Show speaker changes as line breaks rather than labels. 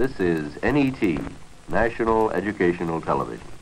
This is NET, National Educational Television.